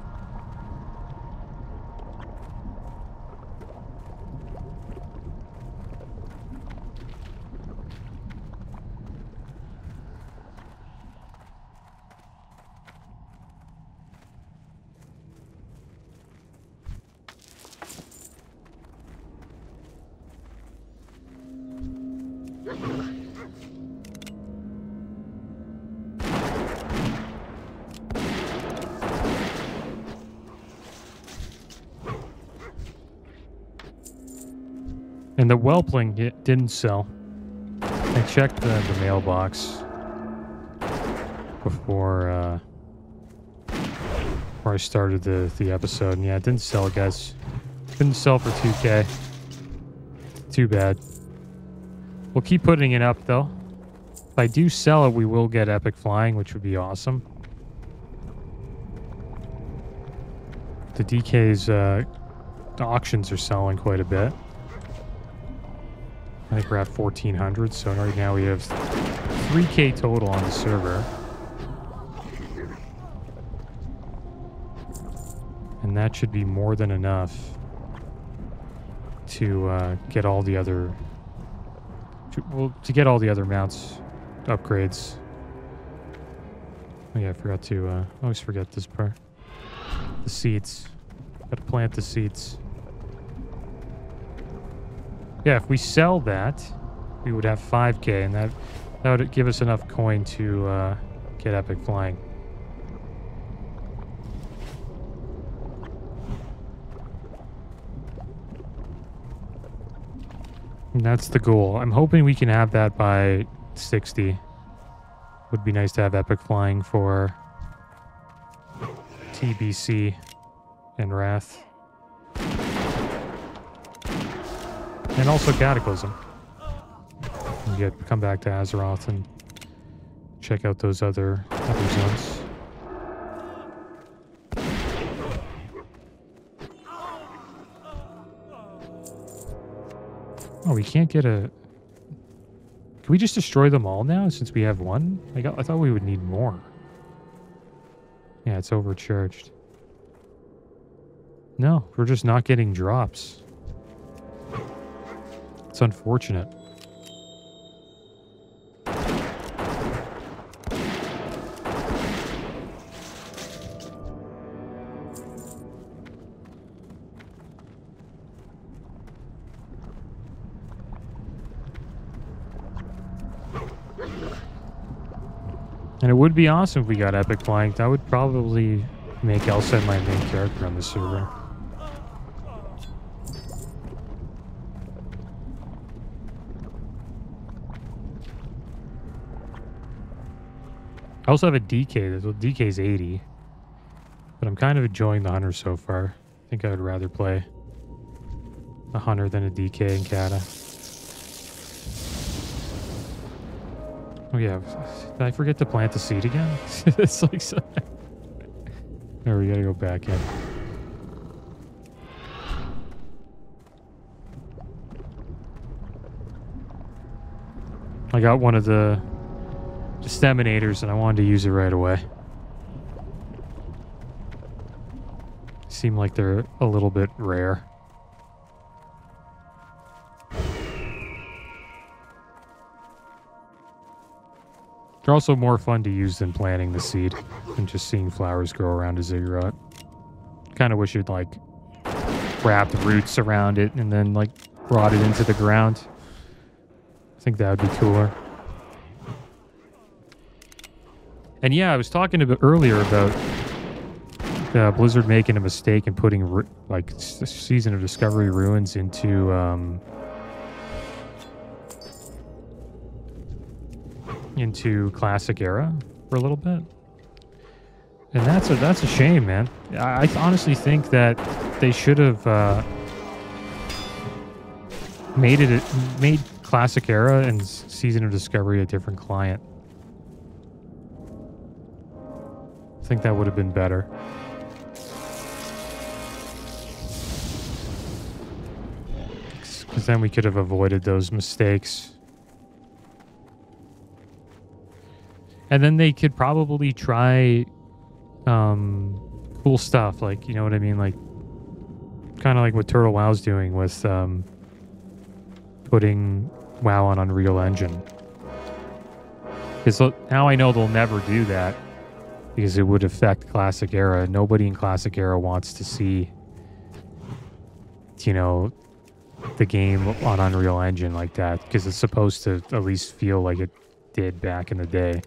And the Whelpling didn't sell. I checked the, the mailbox before uh, before I started the, the episode. And yeah, it didn't sell, guys. Couldn't sell for 2k. Too bad. We'll keep putting it up, though. If I do sell it, we will get Epic Flying, which would be awesome. The DK's uh, auctions are selling quite a bit. I think we're at 1400, so right now we have 3k total on the server. And that should be more than enough to uh, get all the other to, well to get all the other mounts upgrades. Oh yeah, I forgot to uh, I always forget this part. The seeds. Gotta plant the seeds. Yeah, if we sell that, we would have 5k, and that that would give us enough coin to uh, get epic flying. And that's the goal. I'm hoping we can have that by 60. Would be nice to have epic flying for TBC and Wrath. And also Cataclysm. And get come back to Azeroth and check out those other other zones. Oh, we can't get a... Can we just destroy them all now since we have one? I, got, I thought we would need more. Yeah, it's overcharged. No, we're just not getting drops. It's unfortunate. And it would be awesome if we got Epic Flying. That would probably make Elsa my main character on the server. Also have a DK. DK's 80. But I'm kind of enjoying the Hunter so far. I think I would rather play a Hunter than a DK in Cata. Oh yeah, did I forget to plant the seed again? it's like so... We gotta go back in. I got one of the disseminators and I wanted to use it right away. Seem like they're a little bit rare. They're also more fun to use than planting the seed and just seeing flowers grow around a ziggurat. Kind of wish you'd like wrapped roots around it and then like brought it into the ground. I think that would be cooler. And yeah, I was talking about earlier about uh, Blizzard making a mistake and putting like Season of Discovery runes into um, into Classic Era for a little bit, and that's a that's a shame, man. I, I honestly think that they should have uh, made it made Classic Era and Season of Discovery a different client. I think that would have been better. Because then we could have avoided those mistakes. And then they could probably try um, cool stuff, like, you know what I mean? Like, kind of like what Turtle WoW's doing with um, putting WoW on Unreal Engine. Because now I know they'll never do that because it would affect Classic Era. Nobody in Classic Era wants to see, you know, the game on Unreal Engine like that because it's supposed to at least feel like it did back in the day.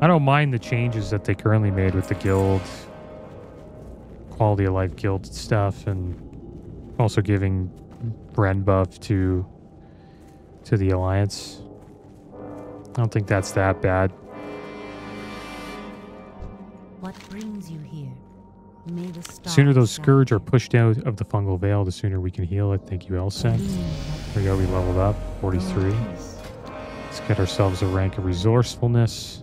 I don't mind the changes that they currently made with the guild, quality of life guild stuff, and also giving Rend buff to to the alliance. I don't think that's that bad. What brings you here? May the sooner those scourge are pushed out of the Fungal Vale, the sooner we can heal it. Thank you, you. Elsen. There we go, we leveled up. 43. Let's get ourselves a rank of resourcefulness.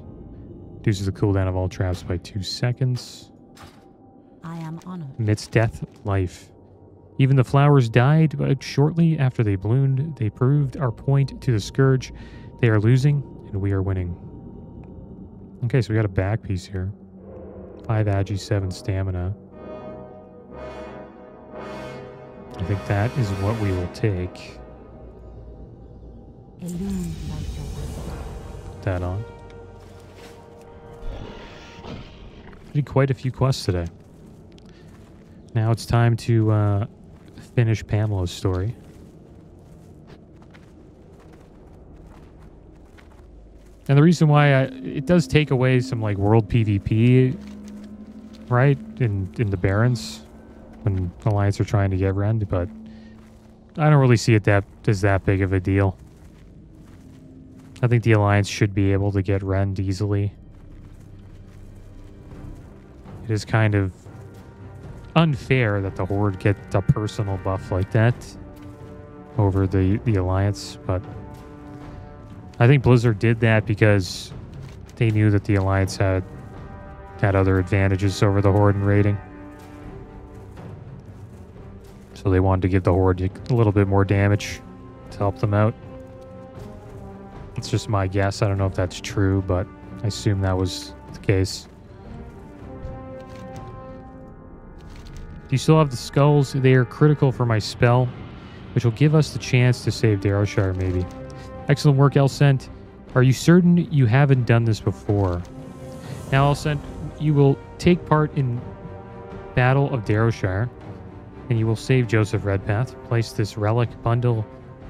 Reduces the cooldown of all traps by two seconds. I am honored. Amidst death, life. Even the flowers died, but shortly after they bloomed, they proved our point to the scourge. They are losing, and we are winning. Okay, so we got a back piece here. 5 agi, 7 stamina. I think that is what we will take. Put that on. Did quite a few quests today. Now it's time to uh, finish Pamela's story. And the reason why I, it does take away some like world PvP, right? In in the Barrens, when Alliance are trying to get Rend, but I don't really see it that as that big of a deal. I think the Alliance should be able to get Rend easily. It is kind of unfair that the Horde get a personal buff like that over the, the Alliance, but I think Blizzard did that because they knew that the Alliance had had other advantages over the Horde in raiding. So they wanted to give the Horde a little bit more damage to help them out. It's just my guess. I don't know if that's true, but I assume that was the case. Do you still have the skulls? They are critical for my spell, which will give us the chance to save Darrowshire, maybe. Excellent work, Elsent. Are you certain you haven't done this before? Now, Elsent, you will take part in Battle of Darrowshire. and you will save Joseph Redpath. Place this relic bundle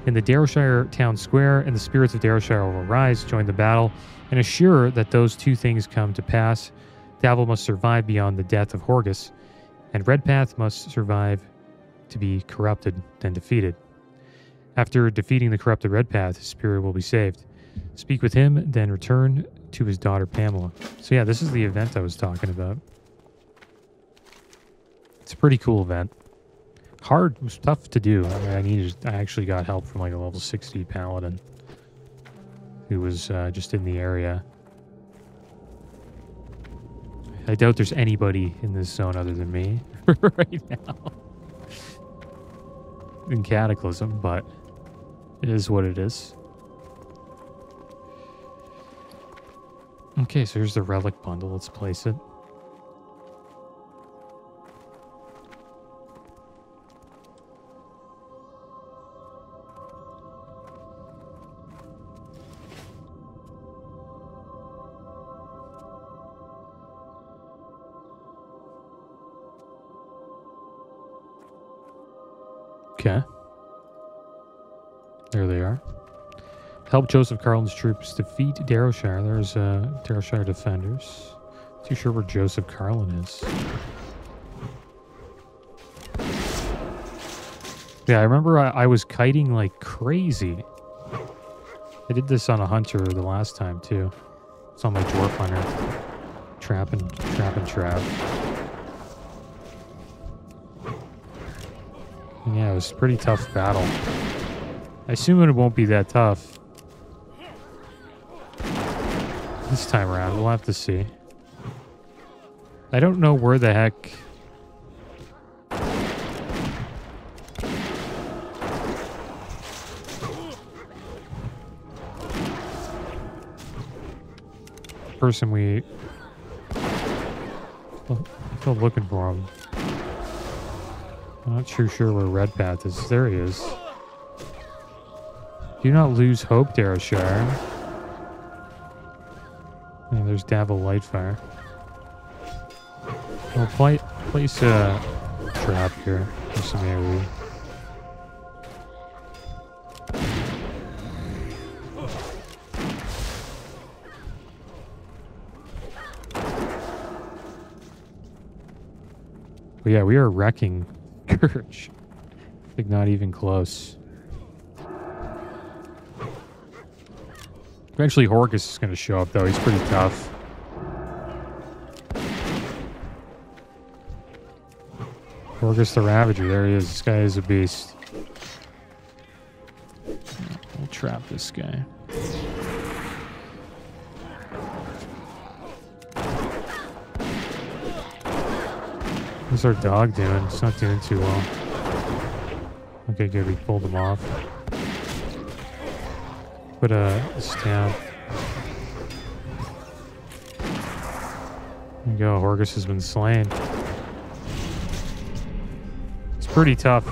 in the Darrowshire town square, and the spirits of Darrowshire will rise, join the battle, and assure that those two things come to pass. Davil must survive beyond the death of Horgus, and Redpath must survive to be corrupted, then defeated. After defeating the corrupted Redpath, his spirit will be saved. Speak with him, then return to his daughter Pamela. So yeah, this is the event I was talking about. It's a pretty cool event. Hard, was tough to do. I, mean, I needed, I actually got help from like a level 60 paladin who was uh, just in the area. I doubt there's anybody in this zone other than me right now in Cataclysm, but it is what it is. Okay, so here's the relic bundle. Let's place it. Help Joseph Carlin's troops defeat Darrowshire. There's uh, Darrowshire defenders. Too sure where Joseph Carlin is. Yeah, I remember I, I was kiting like crazy. I did this on a hunter the last time too. It's on my dwarf hunter. Trap and trap and trap. Yeah, it was a pretty tough battle. I assume it won't be that tough. This time around, we'll have to see. I don't know where the heck... person we... Oh, I'm still looking for him. I'm not too sure where Redpath is. There he is. Do not lose hope, Darrowshire. There's Davil Lightfire. Well, play, place a trap here for some. But yeah, we are wrecking Gurge. Like not even close. Eventually Horgus is going to show up though. He's pretty tough. Horgus the Ravager. There he is. This guy is a beast. We'll trap this guy. What's our dog doing? It's not doing too well. Okay, good. We pulled him off. Put a stamp. There you go. Horgus has been slain. It's pretty tough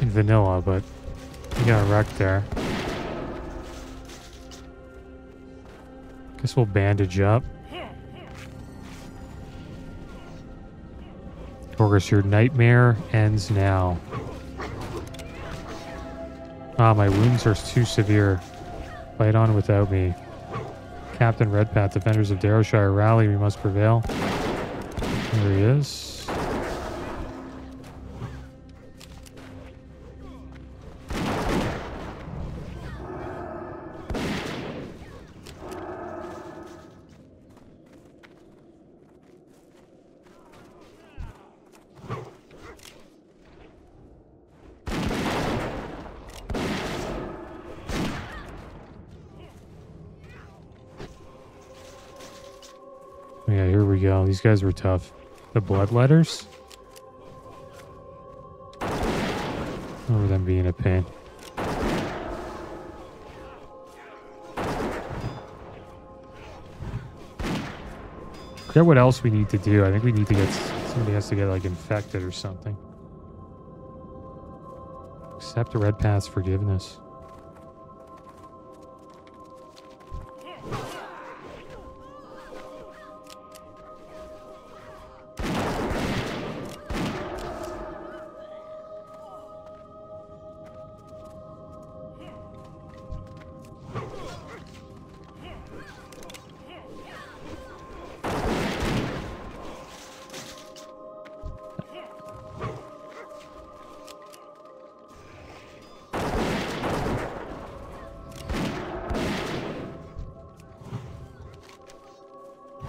in vanilla, but you got wrecked there. Guess we'll bandage up. Horgus, your nightmare ends now. Ah, my wounds are too severe. Fight on without me. Captain Redpath, defenders of Darrowshire, rally, we must prevail. There he is. These guys were tough. The bloodletters? Over them being a pain. Forget what else we need to do. I think we need to get somebody has to get like infected or something. Accept a Redpath's forgiveness.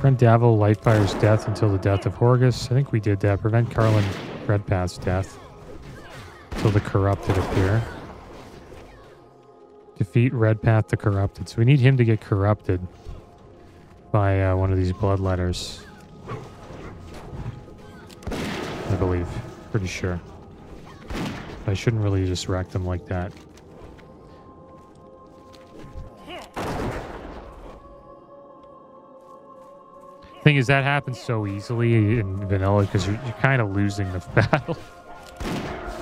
Prevent Davil Lightfire's death until the death of Horgus. I think we did that. Prevent Carlin Redpath's death until the corrupted appear. Defeat Redpath the corrupted. So we need him to get corrupted by uh, one of these bloodletters. I believe. Pretty sure. I shouldn't really just wreck them like that. Is, that happens so easily in vanilla because you're, you're kind of losing the battle.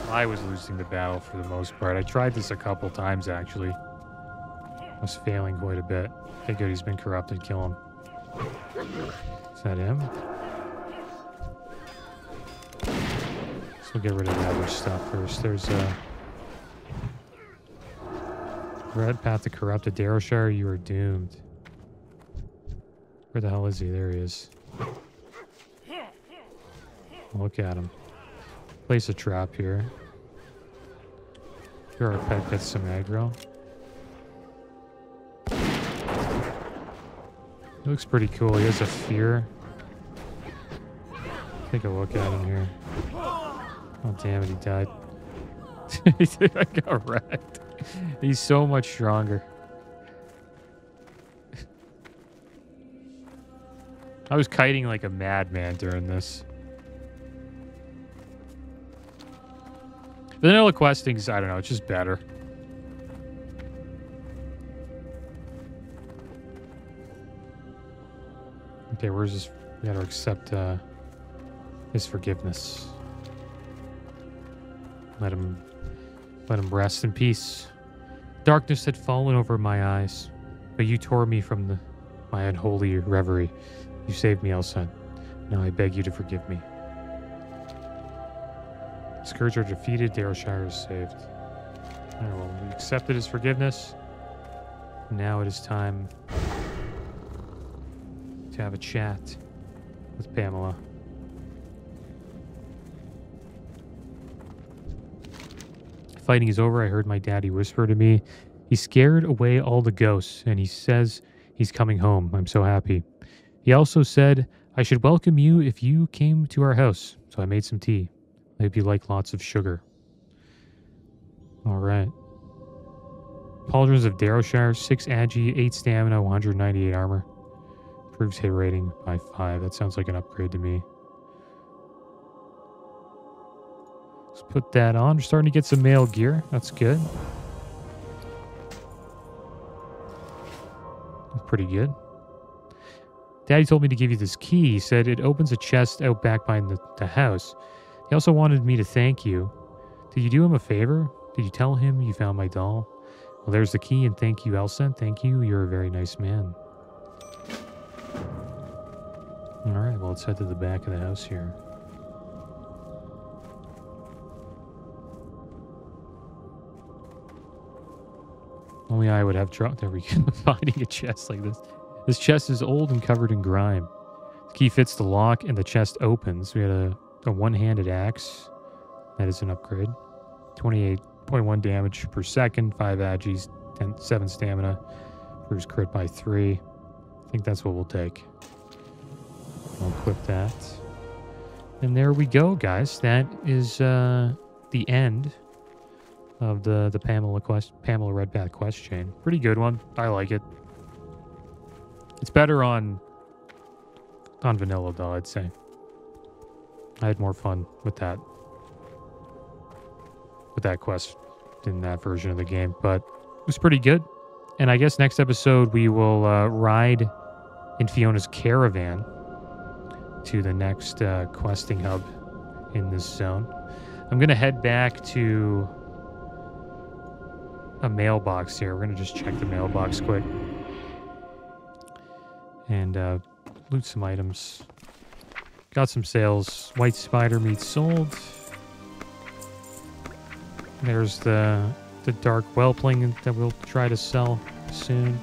I was losing the battle for the most part. I tried this a couple times actually. I was failing quite a bit. Okay, good. He's been corrupted. Kill him. Is that him? So get rid of the other stuff first. There's a Redpath to corrupt corrupted Darrowshire. You are doomed. Where the hell is he? There he is. Look at him. Place a trap here. Here our pet gets some aggro. He looks pretty cool. He has a fear. Take a look at him here. Oh damn it, he died. I got wrecked. He's so much stronger. I was kiting like a madman during this. Vanilla questing's, I don't know, it's just better. Okay, where's this? We gotta accept uh, his forgiveness. Let him, let him rest in peace. Darkness had fallen over my eyes, but you tore me from the, my unholy reverie. You saved me, Elsa. Now I beg you to forgive me. Scourge are defeated, Darrowshire is saved. Alright, well, we accepted his forgiveness. Now it is time to have a chat with Pamela. Fighting is over. I heard my daddy whisper to me. He scared away all the ghosts, and he says he's coming home. I'm so happy. He also said I should welcome you if you came to our house. So I made some tea. Hope you like lots of sugar. All right. Pauldrons of Darrowshire, 6 agi, 8 stamina, 198 armor. Improves hit rating by 5. That sounds like an upgrade to me. Let's put that on. We're starting to get some mail gear. That's good. Pretty good. Daddy told me to give you this key. He said it opens a chest out back behind the, the house. He also wanted me to thank you. Did you do him a favor? Did you tell him you found my doll? Well, there's the key, and thank you, Elsa. Thank you. You're a very nice man. All right, well, let's head to the back of the house here. Only I would have trouble. There. Finding a chest like this. This chest is old and covered in grime. The key fits the lock, and the chest opens. We had a, a one-handed axe. That is an upgrade. 28.1 damage per second, 5 agis, 10, 7 stamina. Bruce crit by 3. I think that's what we'll take. I'll equip that. And there we go, guys. That is uh, the end of the the Pamela quest, Pamela Redpath quest chain. Pretty good one. I like it. It's better on on vanilla though, I'd say. I had more fun with that with that quest in that version of the game, but it was pretty good. And I guess next episode we will uh, ride in Fiona's caravan to the next uh, questing hub in this zone. I'm gonna head back to a mailbox here. We're gonna just check the mailbox quick and uh, loot some items. Got some sales. White spider meat sold. There's the the dark whelpling that we'll try to sell soon.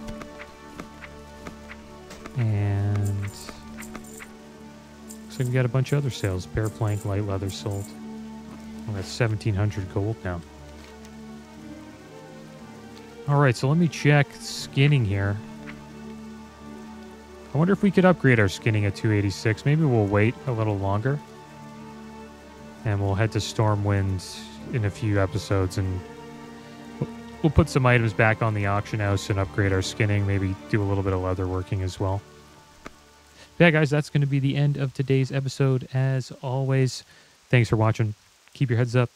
And looks like we got a bunch of other sales. Bear plank, light leather sold. We're at 1700 gold now. All right, so let me check skinning here. I wonder if we could upgrade our skinning at 286. Maybe we'll wait a little longer. And we'll head to Stormwind in a few episodes and we'll- put some items back on the auction house and upgrade our skinning. Maybe do a little bit of leather working as well. But yeah, guys, that's going to be the end of today's episode. As always, thanks for watching. Keep your heads up.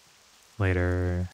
Later.